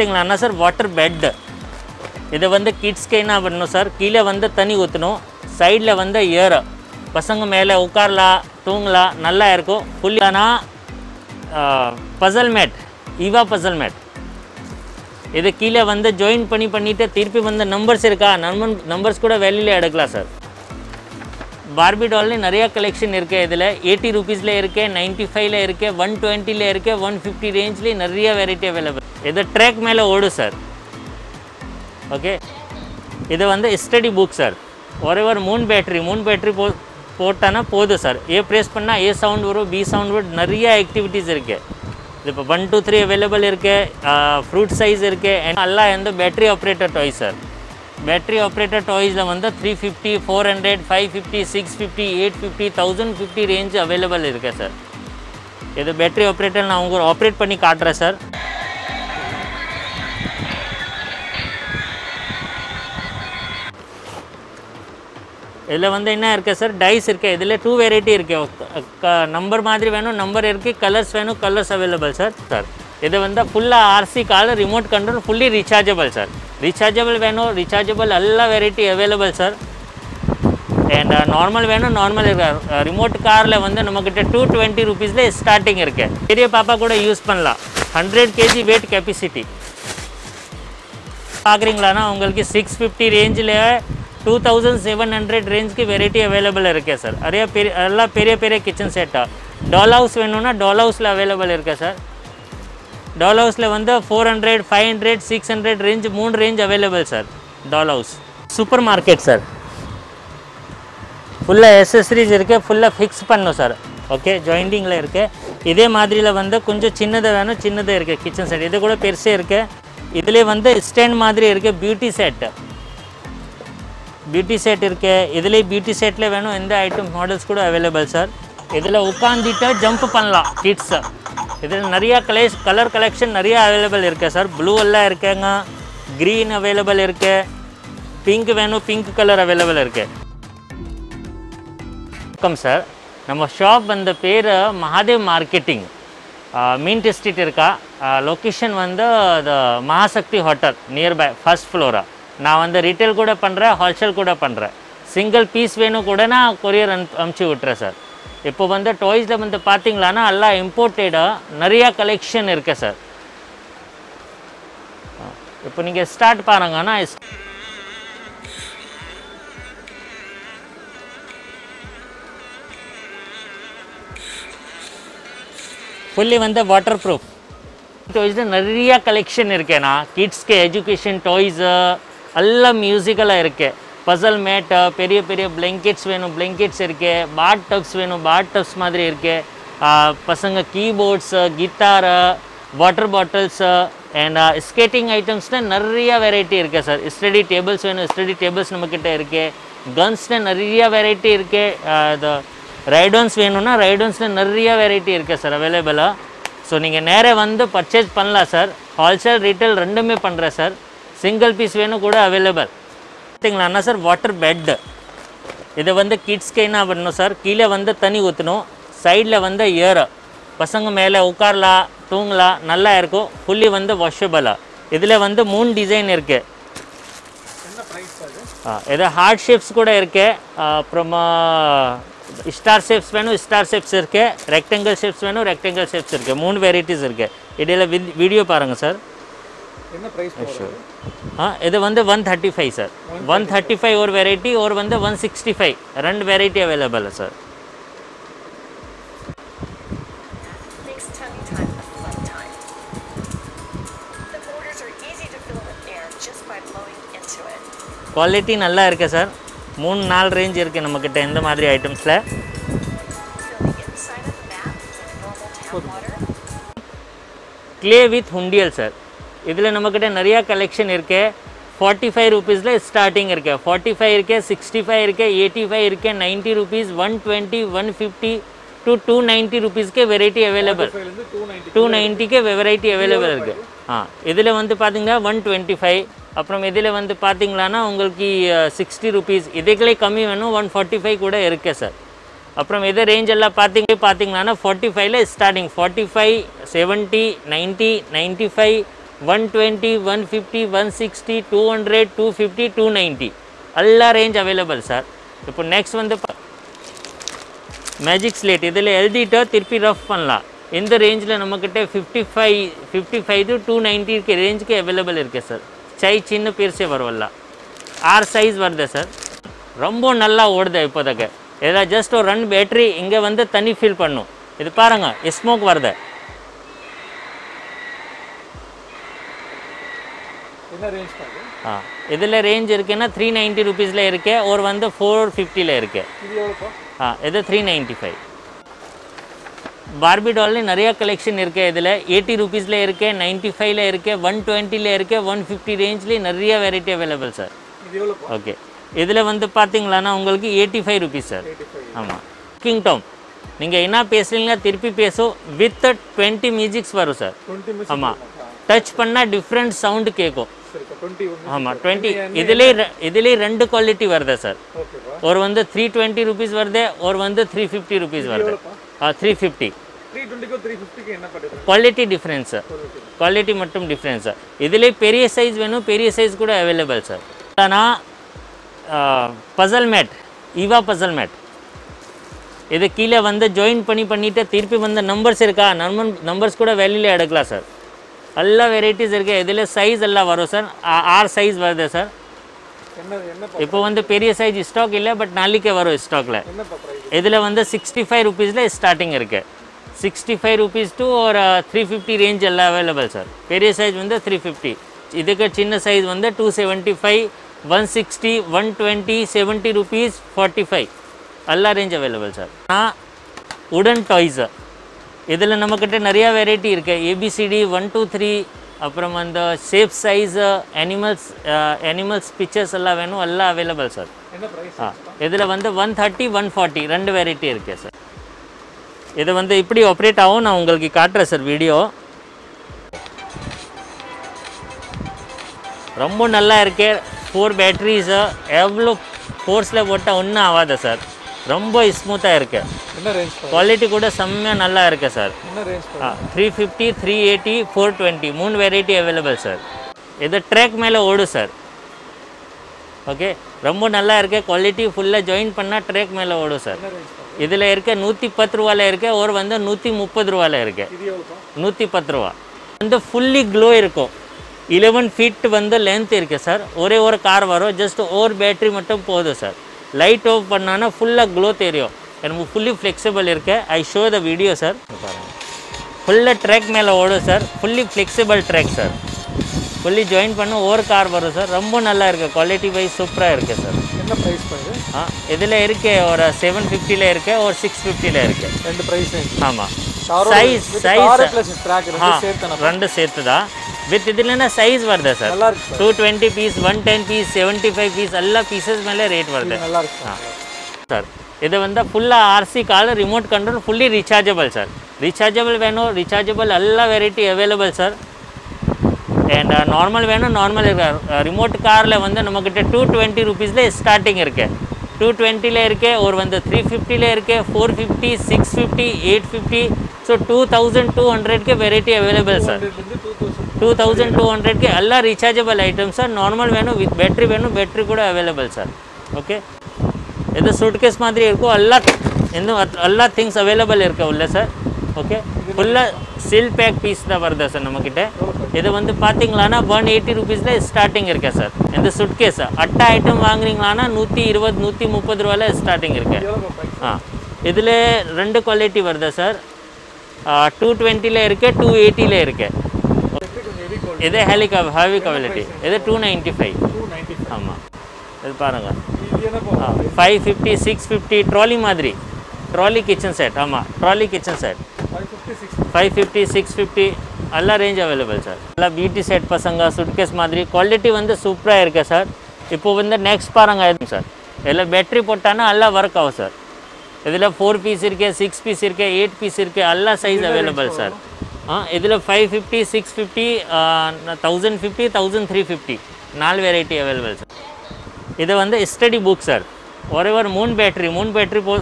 பார்த்தீங்களான்னா sir water bed இது வந்து கிட்ஸ்க்கு என்ன பண்ணணும் சார் கீழே வந்து தண்ணி ஊற்றணும் சைடில் வந்து ஏற பசங்க மேலே உட்காரலாம் தூங்கலாம் நல்லா இருக்கும். ஃபுல்லானா puzzle mat EVA puzzle mat இது கீழே வந்து ஜாயின் பண்ணி பண்ணிவிட்டு திருப்பி வந்து நம்பர்ஸ் இருக்கா? நம்பர் நம்பர்ஸ் கூட வெளியில் எடுக்கலாம் சார். பார்பி டால்ல நிறைய கலெக்ஷன் இருக்குது இதில். எயிட்டி ருபீஸில் இருக்குது நைன்ட்டி ஃபைவ்ல இருக்குது ஒன் டுவெண்ட்டியில் இருக்குது ஒன் ஃபிஃப்டி ரேஞ்ச்லேயும் நிறைய வெரைட்டி அவைலபிள் இது ட்ராக் மேலே ஓடும் சார் ஓகே இது வந்து ஸ்டடி புக் சார் ஒரே ஒரு மூணு பேட்ரி மூணு பேட்ரி போ போட்டானா போதும் சார் ஏ ப்ரெஸ் பண்ணால் ஏ சவுண்ட் வரும் பி சவுண்ட் வரும் நிறைய ஆக்டிவிட்டீஸ் இருக்குது இது இப்போ ஒன் டூ த்ரீ அவைலபிள் இருக்குது ஃப்ரூட் சைஸ் இருக்குது எல்லாம் வந்து battery operator toy sir battery operator டாய்ஸில் வந்து three fifty four hundred five fifty six fifty eight fifty thousand fifty range available இருக்குது சார் இது பேட்டரி ஆப்ரேட்டர் நான் உங்களுக்கு ஆப்ரேட் பண்ணி காட்டுறேன் சார் இதில் வந்து என்ன இருக்குது சார் டைஸ் இருக்குது இதில் டூ வெரைட்டி இருக்குது நம்பர் மாதிரி வேணும் நம்பர் இருக்குது கலர்ஸ் வேணும் கலர்ஸ் அவைலபிள் சார் சார் இது வந்து ஃபுல்லாக RC car remote control fully rechargeable sir rechargeable வேணும் ரீசார்ஜபிள் எல்லா variety available sir and normal வேணும் நார்மல் இருக்கு. Uh, ரிமோட் காரில் வந்து நம்மக்கிட்ட டூ டுவெண்ட்டி ருபீஸில் ஸ்டார்டிங் இருக்குது பெரிய பாப்பா கூட யூஸ் பண்ணலாம். ஹண்ட்ரட் கேஜி வெயிட் கெப்பாசிட்டி பார்க்குறீங்களாண்ணா உங்களுக்கு சிக்ஸ் ஃபிஃப்டி ரேஞ்சில் டூ தௌசண்ட் செவன் ஹண்ட்ரட் ரேஞ்சுக்கு வெரைட்டி அவைலபிள் இருக்கே சார் நிறைய பெரிய எல்லாம் பெரிய பெரிய கிச்சன் செட்டா டால் ஹவுஸ் வேணும்னா டால் ஹவுஸில் அவைலபிள் இருக்கே சார் டால் ஹவுஸில் வந்து four hundred five hundred six hundred range மூணு range available sir doll house super market sir ஃபுல்லாக எஸ்எஸ்ரிஸ் இருக்குது ஃபுல்லாக ஃபிக்ஸ் பண்ணும் சார் ஓகே ஜாயிண்டிங்கில் இருக்குது இதே மாதிரியில் வந்து கொஞ்சம் சின்னதாக வேணும். சின்னதாக இருக்குது கிச்சன் செட் இது கூட பெருசே இருக்குது இதுலேயே வந்து ஸ்டாண்ட் மாதிரி இருக்குது பியூட்டி செட்டு பியூட்டி செட் இருக்குது இதுலேயே பியூட்டி செட்டில் வேணும். எந்த ஐட்டம் மாடல்ஸ் கூட அவைலபிள் சார் இதில் உட்காந்துட்டு ஜம்ப் பண்ணலாம். கிட்ஸை இதில் நிறைய கலர்ஸ் கலர் கலெக்ஷன் நிறையா அவைலபிள் இருக்குது சார் ப்ளூ எல்லாம் இருக்குங்க. க்ரீன் அவைலபிள் இருக்கு. பிங்க் வேணும் பிங்க் கலர் அவைலபிள் இருக்கு. வணக்கம் சார் நம்ம ஷாப் வந்த பேர் மகாதேவ் மார்க்கெட்டிங் மீன் ஸ்ட்ரீட் இருக்கா? லொக்கேஷன் வந்து அது மகாசக்தி ஹோட்டல் நியர்பை ஃபர்ஸ்ட் ஃப்ளோரா நான் வந்து ரீட்டைல் கூட பண்ணுறேன் ஹோல்சேல் கூட பண்ணுறேன் சிங்கிள் பீஸ் வேணும் கூட நான் கொரியர் அனுப் அனுப்பிச்சி விட்றேன் சார் இப்போ வந்து டாய்ஸில் வந்து பார்த்தீங்களான்னா எல்லாம் இம்போர்ட்டடாக நிறையா கலெக்ஷன் இருக்கு சார் இப்போ நீங்கள் ஸ்டார்ட் பாருங்கன்னா ஃபுல்லி வந்து வாட்டர் ப்ரூஃப் டாய்ஸில் நிறைய கலெக்ஷன் இருக்கேண்ணா. கிட்ஸ்க்கு எஜுகேஷன் டாய்ஸு எல்லாம் மியூசிக்கலாக இருக்குது பசல் மேட்டு பெரிய பெரிய பிளங்கெட்ஸ் வேணும் பிளங்கெட்ஸ் இருக்குது பாட் டப்ஸ் வேணும் பாட் டப்ஸ் மாதிரி இருக்குது பசங்க keyboards guitar water bottles and skating ஐட்டம்ஸில் நிறைய வெரைட்டி இருக்குது சார் ஸ்டடி டேபிள்ஸ் வேணும் ஸ்டடி டேபிள்ஸ் நம்மக்கிட்ட இருக்குது கன்ஸில் நிறைய வெரைட்டி இருக்குது இது ரைடோன்ஸ் வேணும்னா ரைடோன்ஸில் நிறைய வெரைட்டி இருக்குது சார் அவைலபிளாக ஸோ நீங்கள் நேரே வந்து பர்ச்சேஸ் பண்ணலாம் சார் ஹோல்சேல் ரீட்டைல் ரெண்டுமே பண்ணுறேன் சார் சிங்கிள் பீஸ் வேணும் கூட அவைலபிள் பார்த்தீங்களாண்ணா சார் வாட்டர் பெட் இதை வந்து கிட்ஸ்க்கு என்ன பண்ணணும் சார். கீழே வந்து தண்ணி ஊற்றணும் சைடில் வந்து ஏற பசங்க மேலே உட்காரலாம் தூங்கலாம் நல்லா இருக்கும். ஃபுல்லி வந்து வாஷபிளாக இதில் வந்து மூணு டிசைன் இருக்குது இது ஹார்ட் ஷேப்ஸ் கூட இருக்கு. அப்புறமா ஸ்டார் ஷேப்ஸ் வேணும் ஸ்டார் ஷேப்ஸ் இருக்குது ரெக்டாங்கிள் ஷேப்ஸ் வேணும் ரெக்டாங்கிள் ஷேப்ஸ் இருக்குது மூணு வெரைட்டிஸ் இருக்கு. இடையில வீடியோ பாருங்கள் சார். என்ன ப்ரைஸ் இது வந்து one thirty five sir one thirty five ஒரு வெரைட்டி ஒரு வந்து ஒன் சிக்ஸ்டி ஃபைவ் ரெண்டு வெரைட்டி அவைலபிள் சார். குவாலிட்டி நல்லா இருக்கு சார் மூணு நாலு ரேஞ்ச் இருக்குது நம்மக்கிட்ட இந்த மாதிரி ஐட்டம்ஸில். க்ளே வித் ஹுண்டியல் சார் இதில் நம்மக்கிட்ட நிறையா கலெக்ஷன் இருக்கு. ஃபார்ட்டி ஃபைவ் ருபீஸில் ஸ்டார்டிங் இருக்கு. ஃபார்ட்டி ஃபைவ் இருக்கு சிக்ஸ்டி ஃபைவ் இருக்கு எயிட்டி ஃபைவ் இருக்கு ninety rupees one twenty one fifty to two ninety ருபீஸ்க்கு variety available two ninety two நைன்ட்டிக்கு variety available இருக்குது ஆ இதில் வந்து பார்த்தீங்கன்னா ஒன் டுவெண்ட்டி ஃபைவ் அப்புறம் இதில் வந்து பார்த்தீங்களான்னா உங்களுக்கு சிக்ஸ்டி ருபீஸ் இதுக்குள்ளே கம்மி வேணும் ஒன் ஃபார்ட்டி ஃபைவ் கூட இருக்குது சார் அப்புறம் இது ரேஞ்ச் எல்லாம் பார்த்தீங்க பார்த்தீங்கன்னா ஃபார்ட்டி ஃபைவ்ல starting forty five seventy ninety ninety five one twenty one fifty one sixty two hundred two two ninety எல்லா ரேஞ்ச் அவைலபிள் சார் இப்போ நெக்ஸ்ட் வந்து மேஜிக் ஸ்லேட் இதில் எழுதிட்டோ திருப்பி ரஃப் பண்ணலாம். இந்த ரேஞ்சில் நம்மக்கிட்ட fifty five fifty five to two ninety ரேஞ்சுக்கு அவைலபிள் இருக்குது சார் சை சின்ன பெருசே வருவல்ல ஆறு சைஸ் வருது சார் ரொம்ப நல்லா ஓடுது இப்போதைக்கு. இதில் ஜஸ்ட் ஒரு ரன் பேட்ரி இங்கே வந்து தண்ணி ஃபீல் பண்ணும். இது பாருங்கள் ஸ்மோக் வருது என்ன ரேஞ்ச் பாரு ஆ இதில் ரேஞ்ச் இருக்குன்னா த்ரீ நைன்ட்டி ருபீஸில் இருக்கு ஒரு வந்து ஃபோர் ஃபிஃப்டியில் இருக்குது எவ்வளோப்பா? ஆ இது த்ரீ நைன்ட்டி ஃபைவ் பார்பி டால்ல நிறைய கலெக்ஷன் இருக்கு இதில். எயிட்டி ருபீஸில் இருக்கு நைன்ட்டி ஃபைவ்ல இருக்கு ஒன் டுவெண்ட்டியில் இருக்கு ஒன் ஃபிஃப்டி ரேஞ்ச்லேயே நிறைய வெரைட்டி அவைலபிள் சார் ஓகே இதில் வந்து பார்த்தீங்களான்னா உங்களுக்கு எயிட்டி ஃபைவ் ருபீஸ் சார் ஆமாம் கிங்டம் நீங்கள் என்ன பேசுறீங்க திருப்பி பேசும் வித் டுவெண்ட்டி மியூசிக்ஸ் வரும் சார் ஆமாம் டச் பண்ணால் டிஃப்ரெண்ட் சவுண்டு கேட்கும் ஆமாம் டுவெண்ட்டி இதுலேயே இதுலேயே ரெண்டு குவாலிட்டி வருது சார் ஒரு வந்து த்ரீ டுவெண்ட்டி ருபீஸ் வருது ஒரு வந்து த்ரீ ஃபிஃப்டி ருபீஸ் வருது. த்ரீ ஃபிஃப்டி த்ரீ பண்ணுறது குவாலிட்டி டிஃப்ரென்ஸ் சார் குவாலிட்டி மட்டும் டிஃப்ரென்ஸ் சார் இதிலே பெரிய சைஸ் வேணும் பெரிய சைஸ் கூட அவைலபிள் சார் ஆனால் puzzle mat EVA puzzle mat இது கீழே வந்து ஜாயின் பண்ணி பண்ணிட்டு திருப்பி வந்து நம்பர்ஸ் இருக்கா? நம்பர் நம்பர்ஸ் கூட வெளியில் எடுக்கலாம் சார் எல்லா வெரைட்டிஸ் இருக்கு. இதில் சைஸ் எல்லாம் வரும் சார் ஆறு சைஸ் வருது சார் இப்போ வந்து பெரிய சைஸ் ஸ்டாக் இல்லை பட் நாளைக்கே வரும் ஸ்டாக்கில் இதில் வந்து சிக்ஸ்டி ஃபைவ் ருபீஸில் ஸ்டார்டிங் இருக்குது சிக்ஸ்டி ஃபைவ் ருபீஸ் டு ஒரு த்ரீ ஃபிஃப்டி ரேஞ்ச் எல்லாம் அவைலபிள் சார் பெரிய சைஸ் வந்து த்ரீ ஃபிஃப்டி இதுக்கு சின்ன சைஸ் வந்து two seventy five one sixty one twenty seventy rupees forty five எல்லா ரேஞ்ச் அவைலபிள் சார் நான் உடன் டாய்ஸு இதில் நம்மக்கிட்ட நிறையா வெரைட்டி இருக்குது ஏபிசிடி ஒன் டூ த்ரீ அப்புறம் அந்த shape size animals animals pictures எல்லாம் வேணும். எல்லாம் அவைலபிள் சார் ஆ இதில் வந்து ஒன் தேர்ட்டி ஒன் ஃபார்ட்டி ரெண்டு வெரைட்டி இருக்கு சார் இது வந்து இப்படி ஆப்ரேட் ஆகும். நான் உங்களுக்கு காட்டுறேன் சார் வீடியோ ரொம்ப நல்லா இருக்கு. ஃபோர் பேட்டரிஸு எவ்வளோ ஃபோர்ஸில் போட்டால் ஒன்றும் ஆகாது சார் ரொம்ப ஸ்மூத்தாக இருக்கு. என்ன ரேஞ்ச் பாரு குவாலிட்டி கூட செம்மையாக நல்லா இருக்கு sir three fifty three eighty four twenty மூணு வெரைட்டி அவைலபிள் சார் இது ட்ராக் மேலே ஓடும் சார் ஓகே ரொம்ப நல்லா இருக்கு. குவாலிட்டி ஃபுல்லாக ஜாயின் பண்ணால் ட்ராக் மேலே ஓடும் சார் இதில் இருக்க நூற்றி பத்து ரூபாயில் இருக்கு ஒரு வந்து நூற்றி முப்பது ரூபாயில் இருக்கு. இது எவ்வளோப்பா நூற்றி பத்து ரூபா. வந்து ஃபுல்லி க்ளோ இருக்கும். இலவன் ஃபீட் வந்து லென்த் இருக்கு சார் ஒரே ஒரு கார் வரும். ஜஸ்ட் ஒரு பேட்டரி மட்டும் போதும் சார் லைட் ஆஃப் பண்ணானா ஃபுல்லாக க்ளோ தெரியும். எனக்கு ஃபுல்லி ஃப்ளெக்சிபிள் இருக்கு. I show the video sir பாருங்கள் ஃபுல்லாக ட்ராக் மேலே ஓடும் sir fully flexible track sir fully join பண்ண ஒரு கார் வரும் சார் ரொம்ப நல்லா இருக்குது குவாலிட்டி வைஸ் சூப்பராக இருக்குது சார் என்ன ப்ரைஸ் பாரு ஆ இதில் இருக்கு ஒரு செவன் ஃபிஃப்டியில் இருக்கு ஒரு சிக்ஸ் ஃபிஃப்டியில் இருக்கு. ரெண்டு ப்ரைஸ் ஆமாம் சைஸ் சைஸ் ரெண்டு சேர்த்து தான் வித் இதுலனா சைஸ் வருது sir two twenty piece one ten piece seventy five piece எல்லா பீசஸ் மேலே ரேட் வருது. நல்லா இருக்கு சார் இது வந்து ஃபுல்லாக ஆர்சி கால் remote control fully rechargeable sir rechargeable வேணும் ரீசார்ஜபிள் எல்லா variety available sir and normal வேணும் நார்மல் இருக்கு ரிமோட் காரில் வந்து நம்மக்கிட்ட டூ டுவெண்ட்டி ருபீஸில் ஸ்டார்டிங் இருக்கு டூ டுவெண்ட்டியில் இருக்கு ஒரு வந்து த்ரீ ஃபிஃப்டியில் இருக்கு four fifty six fifty eight fifty so two thousand two ஹண்ட்ரட்க்கு variety available sir இருந்து two thousand two thousand two ஹண்ட்ரட்க்கு எல்லா ரீசார்ஜபிள் ஐட்டம்ஸ் சார் நார்மல் வேணும் வித் பேட்ரி வேணும் பேட்ரி கூட அவைலபிள் சார் ஓகே இது சூட்கேஸ் மாதிரி இருக்கும். எல்லா இன்னும் எல்லா திங்ஸ் அவைலபிள் இருக்கு உள்ள சார் ஓகே ஃபுல்லாக சீல் பேக் பீஸ் தான் வருது சார் நம்மக்கிட்ட இது வந்து பார்த்தீங்களான்னா ஒன் எயிட்டி ருபீஸில் ஸ்டார்டிங் இருக்கேன் சார் இந்த சுட்கேஸ் அட்டை ஐட்டம் வாங்குறீங்களான்னா நூற்றி இருபது நூற்றி முப்பது ரூபாயில் ஸ்டார்டிங் இருக்கு. ஆ. இதில் ரெண்டு குவாலிட்டி வருது சார் டூ டுவெண்ட்டியில் இருக்குது டூ எயிட்டியில் இருக்குது இதே ஹெவி ஹாவி இது ஹெலிகா ஹெவி குவாலிட்டி இது டூ நைன்ட்டி ஃபைவ் ஆமாம் இது பாருங்கள் five fifty six fifty trolley மாதிரி. ட்ராலி கிச்சன் செட் ஆமாம் trolley kitchen set five fifty six fifty எல்லாம் ரேஞ்ச் அவைலபிள் சார் எல்லாம் பியூட்டி செட் பசங்க சுட்கேஸ் மாதிரி. குவாலிட்டி வந்து சூப்பராக இருக்குது சார் இப்போ வந்து நெக்ஸ்ட் பாருங்க ஆயிடும் சார் இதில் பேட்ரி போட்டானா எல்லாம் ஒர்க் ஆகும் சார் இதில் ஃபோர் பீஸ் இருக்கு சிக்ஸ் பீஸ் இருக்கு எயிட் பீஸ் இருக்கு எல்லாம் சைஸ் அவைலபிள் சார் ஆ இதில் five fifty six fifty thousand fifty thousand three fifty நாலு வெரைட்டி அவைலபிள் சார் இது வந்து ஸ்டடி புக் சார் ஒரே ஒரு மூணு பேட்டரி மூணு பேட்டரி போ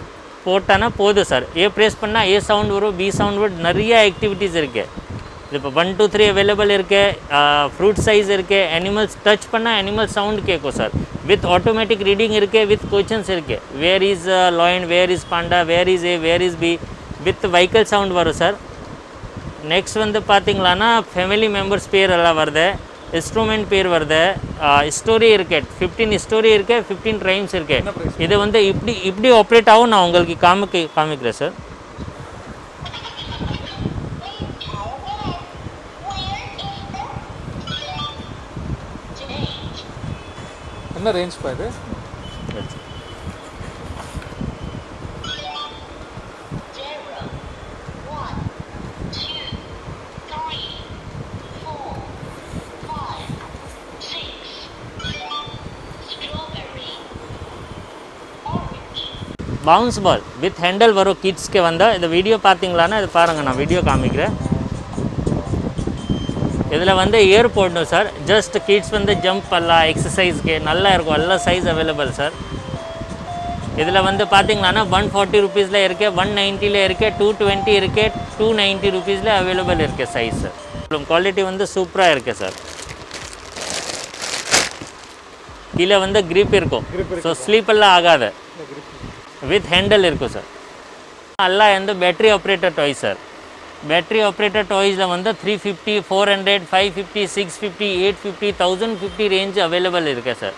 போட்டானா போதும் சார் ஏ ப்ரெஸ் பண்ணால் ஏ சவுண்ட் வரும் பி சவுண்ட் வரும் நிறைய ஆக்டிவிட்டீஸ் இருக்குது இது இப்போ ஒன் டூ த்ரீ அவைலபிள் இருக்கு. ஃப்ரூட் சைஸ் இருக்குது அனிமல்ஸ் டச் பண்ணால் அனிமல் சவுண்ட் கேட்கும் சார் வித் ஆட்டோமேட்டிக் ரீடிங் இருக்கு வித் கொஷன்ஸ் இருக்கு. Where is lion where is panda where is A where is B with vehicle sound வரும் sir next வந்து பார்த்தீங்களான்னா family members பேர் எல்லாம் வருது. இன்ஸ்ட்ருமெண்ட் பேர் வருது. ஸ்டோரி இருக்கு. ஃபிஃப்டீன் ஸ்டோரி இருக்கு ஃபிஃப்டீன் ரைம்ஸ் இருக்கு. இது வந்து இப்படி இப்படி ஆப்ரேட் ஆகும். நான் உங்களுக்கு காமிக்க காமிக்கிறேன் சார் என்ன ரேஞ்ச் பா பவுன்ஸ் பால் வித் ஹேண்டல் வரும் கிட்ஸ்க்கு வந்தால் இந்த வீடியோ பார்த்தீங்களான்னா இது பாருங்கள் நான் வீடியோ காமிக்கிறேன். இதில் வந்து இயர் போடணும் சார் ஜஸ்ட் கிட்ஸ் வந்து ஜம்ப் பண்ணலாம் எக்ஸசைஸ்க்கு நல்லா இருக்கும். எல்லா சைஸ் அவைலபிள் சார் இதில் வந்து பார்த்தீங்களான்னா ஒன் ஃபார்ட்டி ருபீஸில் இருக்கு ஒன் நைன்ட்டியில் இருக்கு டூ டுவெண்ட்டி இருக்கு டூ நைன்ட்டி ருபீஸில் அவைலபிள் இருக்கு சைஸ் சார் குவாலிட்டி வந்து சூப்பராக இருக்கு சார் கீழே வந்து grip இருக்கும். ஸோ ஸ்லீப் எல்லாம் ஆகாது. வித் ஹேண்டல் இருக்கும் சார் எல்லாம் வந்து battery operator toys sir battery operator டாய்ஸில் வந்து three fifty four hundred five fifty six fifty eight fifty thousand fifty range available இருக்குது சார்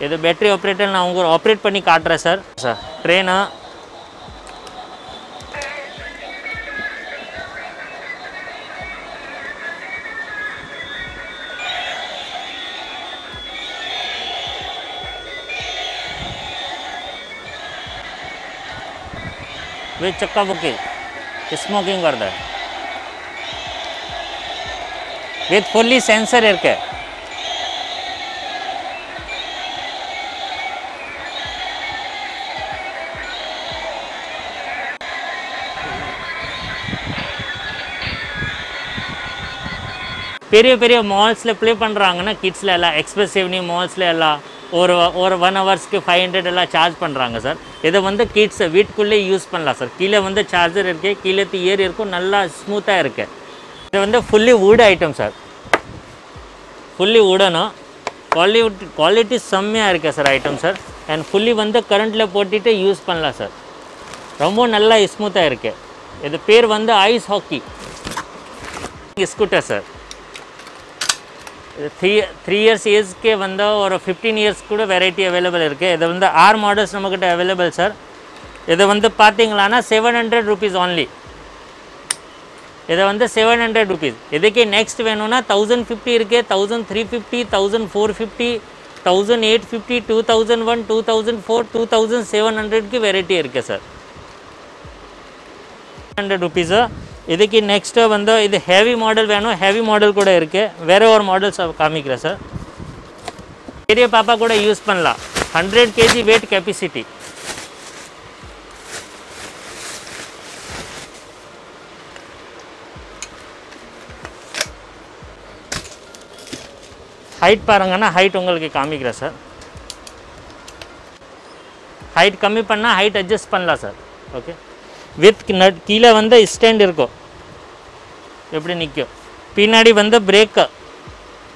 இது பேட்டரி ஆப்ரேட்டர் நான் உங்களுக்கு ஆப்ரேட் பண்ணி காட்டுறேன் சார் சார் ட்ரெயினாக वे चक्का बुकी स्मोकिंग करता है with fully sensor irke பெரிய பெரிய மால்ஸில் ப்ளே பண்ணுறாங்கன்னா கிட்ஸில் எல்லாம் எக்ஸ்பிரசிவ்னி மால்ஸில் எல்லாம் ஒரு ஒரு ஒன் ஹவர்ஸ்க்கு ஃபைவ் ஹண்ட்ரட் எல்லாம் சார்ஜ் பண்ணுறாங்க சார் இதை வந்து கிட்ஸ் வீட்டுக்குள்ளே யூஸ் பண்ணலாம் சார் கீழே வந்து சார்ஜர் இருக்குது கீழே ஏர் இருக்கும் நல்லா ஸ்மூத்தாக இருக்குது இது வந்து fully wood item sir fully வுடனும் quality quality செம்மையாக இருக்குது sir item sir and fully வந்து கரண்ட்டில் போட்டுட்டு யூஸ் பண்ணலாம் சார் ரொம்ப நல்லா ஸ்மூத்தாக இருக்குது இது பேர் வந்து ice hockey scooter sir three three years ஏஜ்க்கே வந்தால் ஒரு ஃபிஃப்டீன் இயர்ஸ் கூட வெரைட்டி அவைலபிள் இருக்குது இது வந்து ஆறு மாடல்ஸ் நம்மக்கிட்ட அவைலபிள் சார் இது வந்து பார்த்தீங்களான்னா செவன் ஹண்ட்ரட் ருபீஸ் ஒன்லி இதை வந்து செவன் ஹண்ட்ரட் ருபீஸ் இதுக்கு நெக்ஸ்ட் வேணும்னா தௌசண்ட் ஃபிஃப்டி இருக்குது thousand three fifty thousand four fifty thousand eight fifty two thousand one two thousand four two thousand seven ஹண்ட்ரட்க்கு variety இருக்குது sir hundred rupees இதுக்கு next வந்து இது heavy model வேணும். Heavy model கூட இருக்குது வேற ஒரு மாடல்ஸ் காமிக்கிறேன் சார் பெரிய பாப்பா கூட யூஸ் பண்ணலாம். Hundred KG weight capacity height பாருங்கன்னா height உங்களுக்கு காமிக்கிறேன் சார் ஹைட் கம்மி பண்ணால் ஹைட் அட்ஜஸ்ட் பண்ணலாம் சார் ஓகே வித் நட் கீழே வந்து ஸ்டாண்ட் இருக்கும். எப்படி நிற்கும் பின்னாடி வந்து பிரேக்கு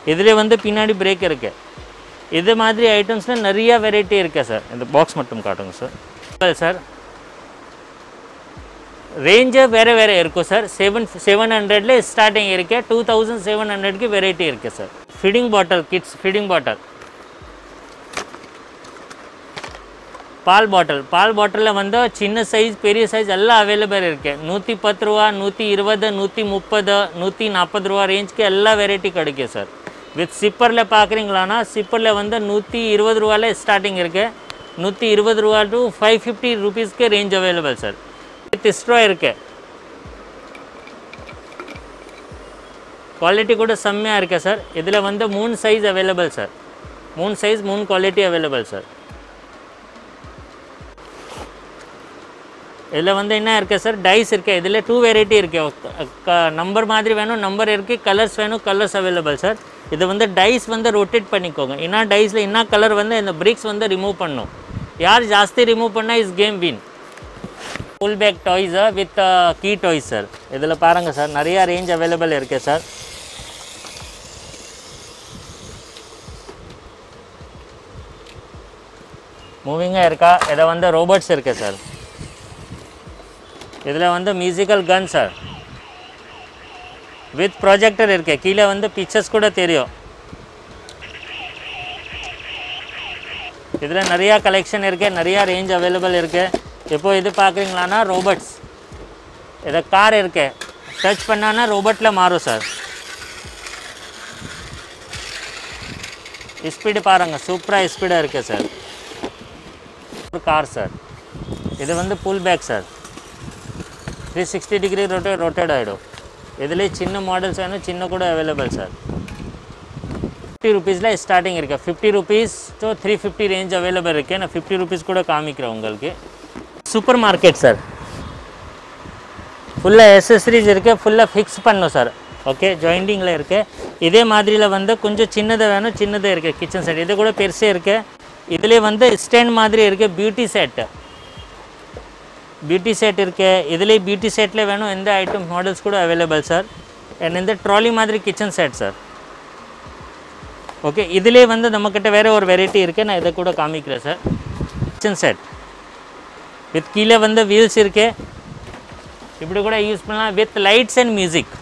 இதில் வந்து பின்னாடி பிரேக் இருக்கு. இது மாதிரி ஐட்டம்ஸில் நிறைய வெரைட்டி இருக்கு சார் இந்த பாக்ஸ் மட்டும் காட்டுங்க சார் சார் ரேஞ்சே வேறு வேறு இருக்கும் சார் செவன் செவன் ஹண்ட்ரட்லேயே ஸ்டார்டிங் இருக்குது டூ தௌசண்ட் செவன் ஹண்ட்ரட்க்கு வெரைட்டி இருக்குது sir feeding bottle kids feeding bottle பால் பாட்டில். பால் பாட்டிலில் வந்து சின்ன சைஸ் பெரிய சைஸ் எல்லாம் அவைலபிள் இருக்குது நூற்றி பத்து ரூபா நூற்றி இருபது நூற்றி முப்பது நூற்றி நாற்பது ரூபா ரேஞ்சுக்கு எல்லா வெரைட்டி கிடைக்கும் சார் வித் சிப்பரில் பார்க்குறீங்களான்னா சிப்பரில் வந்து நூற்றி இருபது ரூபாலே ஸ்டார்டிங் இருக்குது நூற்றி இருபது ரூபா டு ஃபைவ் ஃபிஃப்டி ருபீஸ்க்கு range available sir with straw இருக்குது குவாலிட்டி கூட செம்மையாக இருக்கு சார் இதில் வந்து மூணு சைஸ் அவைலபிள் சார் மூணு சைஸ் மூணு குவாலிட்டி அவைலபிள் சார் இதில் வந்து என்ன இருக்குது சார் டைஸ் இருக்குது இதில் டூ வெரைட்டி இருக்குது நம்பர் மாதிரி வேணும் நம்பர் இருக்குது கலர்ஸ் வேணும் கலர்ஸ் அவைலபிள் சார் இது வந்து டைஸ் வந்து ரொட்டேட் பண்ணிக்கோங்க. ஏன்னா டைஸில் என்ன கலர் வந்து இந்த பிரிக்ஸ் வந்து ரிமூவ் பண்ணும். யார் ஜாஸ்தி ரிமூவ் பண்ணால் is game win full pack toys with key toys sir இதில் பாருங்கள் சார் நிறையா ரேஞ்ச் அவைலபிள் இருக்கு சார் மூவிங்காக இருக்கா? இதை வந்து ரோபோட்ஸ் இருக்கு சார் இதில் வந்து musical gun sir with projector இருக்கு. கீழே வந்து பிக்சர்ஸ் கூட தெரியும். இதில் நிறையா கலெக்ஷன் இருக்குது நிறையா ரேஞ்ச் அவைலபிள் இருக்குது இப்போது இது பார்க்குறீங்களான்னா ரோபோட்ஸ் இதை கார் இருக்கு. டச் பண்ணான்னா ரோபோட்டில் மாறும் சார் ஸ்பீடு பாருங்கள் சூப்பராக ஸ்பீடாக இருக்குது சார் ஒரு கார் சார் இது வந்து pull back sir three sixty degree ரொட்டே rotate ஆகிடும் இதுலேயே சின்ன மாடல்ஸ் வேணும் சின்ன கூட அவைலபிள் சார் ஃபிஃப்டி ருபீஸில் ஸ்டார்டிங் இருக்குது fifty rupees to three fifty range available இருக்குது நான் ஃபிஃப்டி ருபீஸ் கூட காமிக்கிறேன் உங்களுக்கு சூப்பர் மார்க்கெட் சார் ஃபுல்லாக எஸ்எஸ்ரிஸ் இருக்குது ஃபுல்லாக ஃபிக்ஸ் பண்ணும் சார் ஓகே ஜாயிண்டிங்கில் இருக்குது இதே மாதிரியில் வந்து கொஞ்சம் சின்னதாக வேணும் சின்னதாக இருக்குது கிச்சன் செட் இது கூட பெருசே இருக்குது இதுலேயே வந்து ஸ்டேண்ட் மாதிரி இருக்குது பியூட்டி செட்டு பியூட்டி செட் இருக்கு. இதுலேயே பியூட்டி செட்டில் வேணும். எந்த ஐட்டம் மாடல்ஸ் கூட அவைலபிள் சார் அண்ட் இந்த ட்ராலி மாதிரி கிச்சன் செட் சார் ஓகே இதுலேயே வந்து நம்மக்கிட்ட வேறு ஒரு வெரைட்டி இருக்குது நான் இதை கூட காமிக்கிறேன் சார் கிச்சன் செட் வித் கீழே வந்து வீல்ஸ் இருக்கு. இப்படி கூட யூஸ் பண்ணலாம். வித் லைட்ஸ் அண்ட் மியூசிக்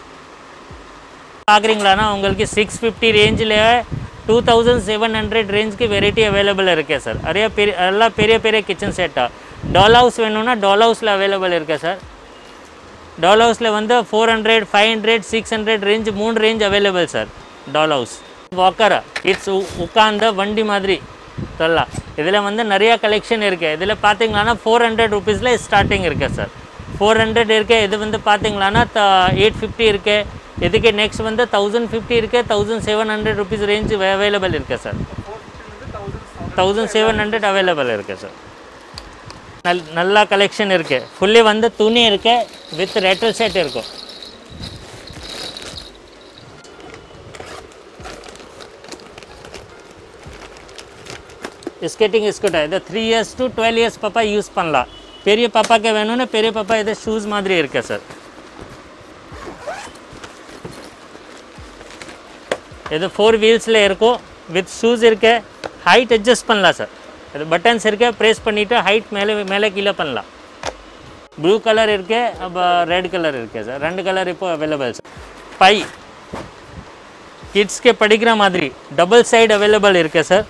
பார்க்குறீங்களான்னா உங்களுக்கு சிக்ஸ் ஃபிஃப்டி ரேஞ்சில் டூ தௌசண்ட் செவன் ஹண்ட்ரட் ரேஞ்சுக்கு வெரைட்டி அவைலபிள் இருக்கே சார் நிறைய பெரிய எல்லாம் பெரிய பெரிய கிச்சன் செட்டாக டால் ஹவுஸ் வேணும்னா டால் ஹவுஸில் அவைலபிள் இருக்கு சார் டால் ஹவுஸில் வந்து four hundred five hundred six hundred range மூணு range available sir doll house walker it's உட்காந்த வண்டி மாதிரி. சொல்லலாம் இதில் வந்து நிறையா கலெக்ஷன் இருக்குது இதில் பார்த்தீங்களான்னா ஃபோர் ஹண்ட்ரட் ருபீஸில் ஸ்டார்டிங் இருக்குது சார் ஃபோர் ஹண்ட்ரட் இருக்குது இது வந்து பார்த்தீங்களான்னா எயிட் ஃபிஃப்டி இருக்குது இதுக்கு நெக்ஸ்ட் வந்து தௌசண்ட் ஃபிஃப்டி இருக்குது thousand seven hundred rupees range available இருக்குது sir thousand seven hundred available இருக்குது சார் நல் நல்லா கலெக்ஷன் இருக்குது ஃபுல்லி வந்து துணி இருக்கு வித் ரெட்டல் செட் இருக்கும் ஸ்கேட்டிங் ஸ்கூட்டர் இதை three years to twelve years பாப்பா யூஸ் பண்ணலாம். பெரிய பாப்பாக்கு வேணும்னா பெரிய பாப்பா இது ஷூஸ் மாதிரி இருக்கு சார் இது ஃபோர் வீல்ஸில் இருக்கும். வித் ஷூஸ் இருக்கு. ஹைட் அட்ஜஸ்ட் பண்ணலாம் சார் இது பட்டன்ஸ் இருக்கு ப்ரெஸ் பண்ணிவிட்டு ஹைட் மேலே மேலே கீழே பண்ணலாம். ப்ளூ கலர் இருக்கு அப்போ ரெட் கலர் இருக்கு சார் ரெண்டு கலர் இப்போ அவைலபிள் சார் பை கிட்ஸ்க்கு படிக்கிற மாதிரி டபுள் சைடு அவைலபிள் இருக்கு சார்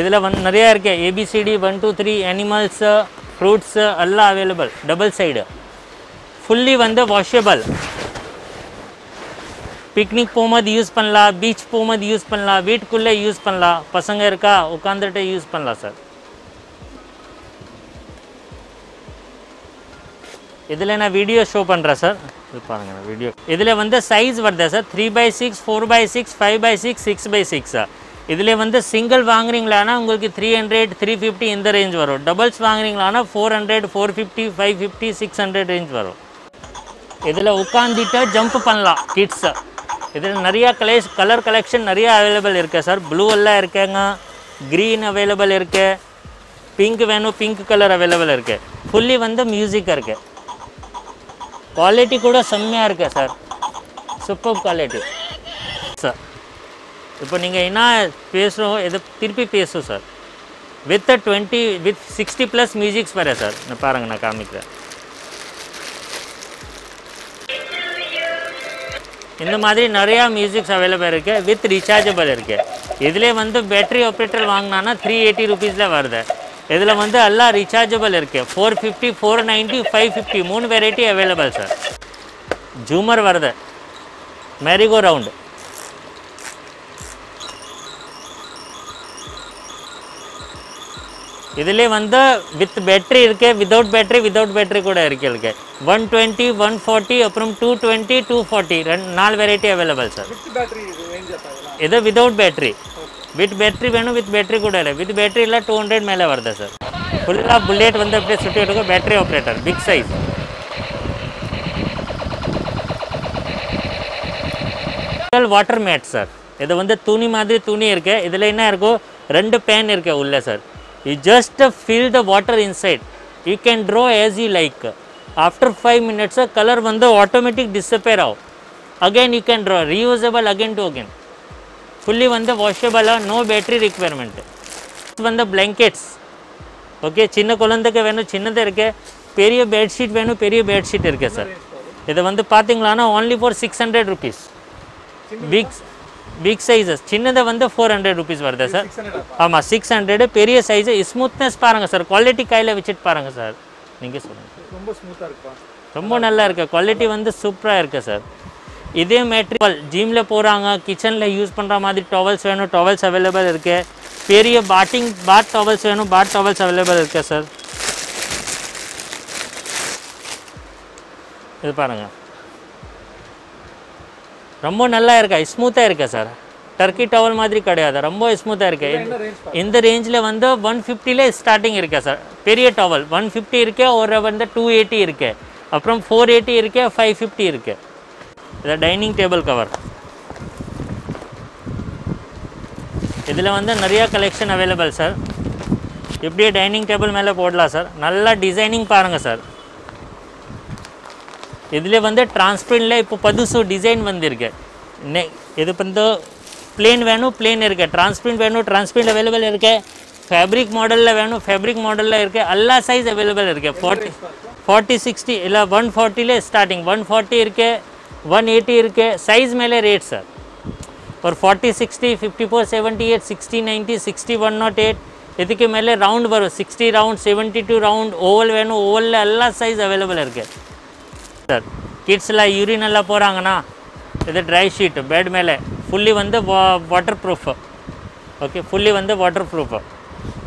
இதில் வந்து நிறையா இருக்கு. A B C D one two three animals fruits எல்லாம் அவைலபிள் டபுள் சைடு ஃபுல்லி வந்து வாஷபிள் பிக்னிக் போகும்போது யூஸ் பண்ணலாம் பீச் போகும்போது யூஸ் பண்ணலாம் வீட்டுக்குள்ளே யூஸ் பண்ணலாம். பசங்க இருக்கா உட்காந்துட்டு யூஸ் பண்ணலாம் சார் இதில் நான் வீடியோ ஷோ பண்ணுறேன் சார் இது பாருங்க வீடியோ இதில் வந்து சைஸ் வருதா sir three by six four by six five by six six by six இதில் வந்து சிங்கிள் வாங்குறீங்களானா உங்களுக்கு த்ரீ ஹண்ட்ரட் த்ரீ ஃபிஃப்டி இந்த ரேஞ்ச் வரும். Doubles வாங்குறீங்களானா four hundred four fifty five fifty six hundred range வரும். இதில் உட்காந்துட்டு ஜம்ப் பண்ணலாம் கிட்ஸை இதில் நிறையா கலர்ஸ் கலர் கலெக்ஷன் நிறையா அவைலபிள் இருக்குது சார் ப்ளூ எல்லாம் இருக்குங்க. க்ரீன் அவைலபிள் இருக்குது பிங்க் வேணும் பிங்க் கலர் அவைலபிள் இருக்குது ஃபுல்லி வந்து மியூசிக் இருக்குது குவாலிட்டி கூட செம்மையாக இருக்கு சார் சூப்பர் குவாலிட்டி சார் இப்போ நீங்கள் என்ன பேசுகிறோம் எது திருப்பி பேசும் sir with twenty with sixty plus musics வர சார் நான் பாருங்கள் நான் காமிக்கிறேன். இந்த மாதிரி நிறையா மியூசிக்ஸ் அவைலபிள் இருக்குது வித் ரீசார்ஜபிள் இருக்குது இதிலே வந்து பேட்டரி ஆப்ரேட்டர் வாங்கினான்னா த்ரீ எயிட்டி ருபீஸில் வருது. இதில் வந்து எல்லாம் ரீசார்ஜபிள் இருக்குது four fifty four ninety five fifty மூணு வெரைட்டி அவைலபிள் சார் ஜூமர் வருது. மேரிகோ ரவுண்டு இதிலே வந்து வித் பேட்டரி இருக்கு வித்தவுட் பேட்டரி வித்தவுட் பேட்டரி கூட இருக்கு இருக்கு ஒன் டுவெண்ட்டி ஒன் ஃபார்ட்டி அப்புறம் டூ டுவெண்ட்டி டூ ஃபார்ட்டி ரெண்டு நாலு வெரைட்டி அவைலபிள் சார் இது வித்தவுட் பேட்டரி வித் பேட்டரி வேணும் வித் பேட்டரி கூட இல்லை. வித் பேட்டரி இல்லை டூ ஹண்ட்ரட் மேலே வருது சார் ஃபுல்லாக புல்லெட் வந்து அப்படியே சுற்றி எடுக்கும் battery operator big size water mat sir இது வந்து துணி மாதிரி துணி இருக்கு. இதில் என்ன இருக்கும் ரெண்டு பேன் இருக்கு உள்ள sir you just fill the water inside you can draw as you like after five minutes colour வந்து ஆட்டோமேட்டிக் டிஸப்பேர் ஆகும். Again you can draw reusable again to again fully வந்து வாஷபிளாக நோ பேட்ரி ரிக்வயர்மெண்ட் இது வந்து blankets okay சின்ன குழந்தைக்கு வேணும் சின்னது இருக்கு. பெரிய பெட்ஷீட் வேணும் பெரிய பெட்ஷீட் இருக்கு சார் இது வந்து பார்த்தீங்களான்னா only for six hundred rupees big big sizes சின்னதை வந்து ஃபோர் ஹண்ட்ரட் ருபீஸ் வருது சார் ஆமாம் சிக்ஸ் ஹண்ட்ரடு பெரிய சைஸு ஸ்மூத்னஸ் பாருங்கள் சார் குவாலிட்டி கையில் வச்சுட்டு பாருங்கள் சார் நீங்கள் சொல்லுங்கள் ரொம்ப ஸ்மூத்தாக இருக்குப்பா. ரொம்ப நல்லா இருக்கு. குவாலிட்டி வந்து சூப்பராக இருக்கு சார் இதே மெட்டீரியல் ஜிம்மில் போகிறாங்க கிச்சனில் யூஸ் பண்ணுற மாதிரி டவல்ஸ் வேணும் டவல்ஸ் அவைலபிள் இருக்கு. பெரிய பாட்டிங் பாத் டவல்ஸ் வேணும் பாத் டவல்ஸ் அவைலபிள் இருக்கு சார் இது பாருங்க. ரொம்ப நல்லா இருக்கா? ஸ்மூத்தாக இருக்கு சார் டர்க்கி டவல் மாதிரி கிடையாது. ரொம்ப ஸ்மூத்தாக இருக்கு. என்ன ரேஞ்ச் இந்த ரேஞ்சில் வந்து ஒன் ஃபிஃப்டிலே ஸ்டார்டிங் இருக்கு சார் பெரிய டவல் ஒன் ஃபிஃப்டி இருக்கு ஒரு வந்து டூ எயிட்டி இருக்கு. அப்புறம் ஃபோர் எயிட்டி இருக்கு ஃபைவ் ஃபிஃப்டி இருக்கு. இது டைனிங் டேபிள் கவர் இதில் வந்து நிறையா கலெக்ஷன் அவைலபிள் சார் இப்படியே டைனிங் டேபிள் மேலே போடலாம் சார் நல்லா டிசைனிங் பாருங்கள் சார் இதில் வந்து டிரான்ஸ்பரண்ட்ல இப்போ புதுசு டிசைன் வந்திருக்கு. நெ இது வந்து பிளேன் வேணும் பிளேன் இருக்குது டிரான்ஸ்பரண்ட் வேணும் டிரான்ஸ்பரண்ட் அவைலபிள் இருக்கு. ஃபேப்ரிக் மாடலில் வேணும் ஃபேப்ரிக் மாடலில் இருக்குது எல்லா சைஸ் அவைலபிள் இருக்குது ஃபார்ட்டி ஃபார்ட்டி சிக்ஸ்டி இல்லை ஒன் ஃபார்ட்டிலே ஸ்டார்டிங் ஒன் ஃபார்ட்டி இருக்குது ஒன் எயிட்டி இருக்கு சைஸ் மேலே ரேட் சார் ஒரு forty sixty fifty four seventy eight sixty ninety sixty one nought eight இதுக்கு மேலே ரவுண்ட் வரும் sixty round seventy two round oval வேணும் ஓவலில் எல்லா சைஸ் அவைலபிள் இருக்குது சார் கிட்ஸ்லாம் யூரின் எல்லாம் போகிறாங்கன்னா இது ட்ரை ஷீட் பெட் மேலே ஃபுல்லி வந்து வாட்டர் ப்ரூஃப் ஓகே ஃபுல்லி வந்து வாட்டர் ப்ரூஃப்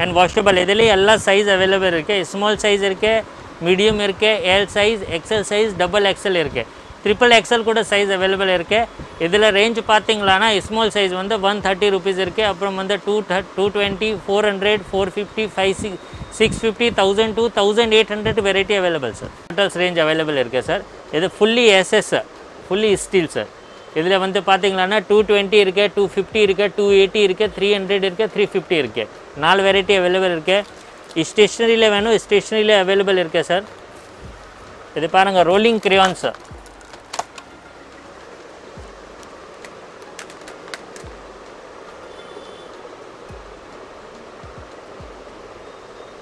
அண்ட் வாஷபிள் இதுலேயே எல்லா சைஸ் அவைலபிள் இருக்குது ஸ்மால் சைஸ் இருக்குது மீடியம் இருக்குது L size XL size double XL இருக்குது ட்ரிபிள் எக்ஸல் கூட சைஸ் அவைலபிள் இருக்குது இதில் ரேஞ்ச் பார்த்தீங்களான்னா ஸ்மால் சைஸ் வந்து ஒன் தேர்ட்டி ருபீஸ் இருக்குது அப்புறம் வந்து two two twenty four hundred four fifty five six six fifty thousand two thousand eight hundred variety available sir hotels range available இருக்குது sir இது fully SS fully steel sir இதில் வந்து பார்த்தீங்களான்னா two twenty இருக்குது two fifty இருக்குது two eighty இருக்குது three hundred இருக்குது three fifty இருக்குது நாலு வெரைட்டி அவைலபிள் இருக்குது ஸ்டேஷ்னரியில் வேணும் ஸ்டேஷ்னரியில் அவைலபிள் இருக்குது சார் இது பாருங்கள் ரோலிங் கிரியான்ஸ்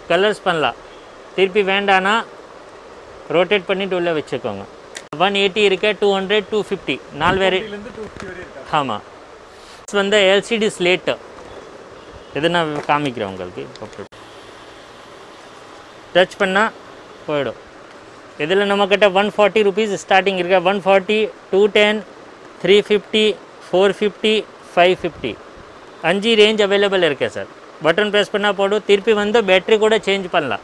கலர்ஸ் பண்ணலாம். திருப்பி வேண்டானா ரோட்டேட் பண்ணிட்டு உள்ளே வச்சுக்கோங்க. ஒன் எயிட்டி இருக்கு டூ ஹண்ட்ரட் டூ ஃபிஃப்டி நாலு வேறு ஆமாம் வந்து எல்சிடி ஸ்லேட்டு இது நான் காமிக்கிறேன் உங்களுக்கு. டச் பண்ணால் போயிடும். இதில் நம்மக்கிட்ட ஒன் ஃபார்ட்டி ருபீஸ் ஸ்டார்டிங் இருக்கா? One forty two ten three fifty four fifty five fifty அஞ்சு ரேஞ்ச் அவைலபிள் இருக்கேன் சார் பட்டன் ப்ரெஸ் பண்ணால் போடும் திருப்பி வந்து பேட்டரி கூட சேஞ்ச் பண்ணலாம்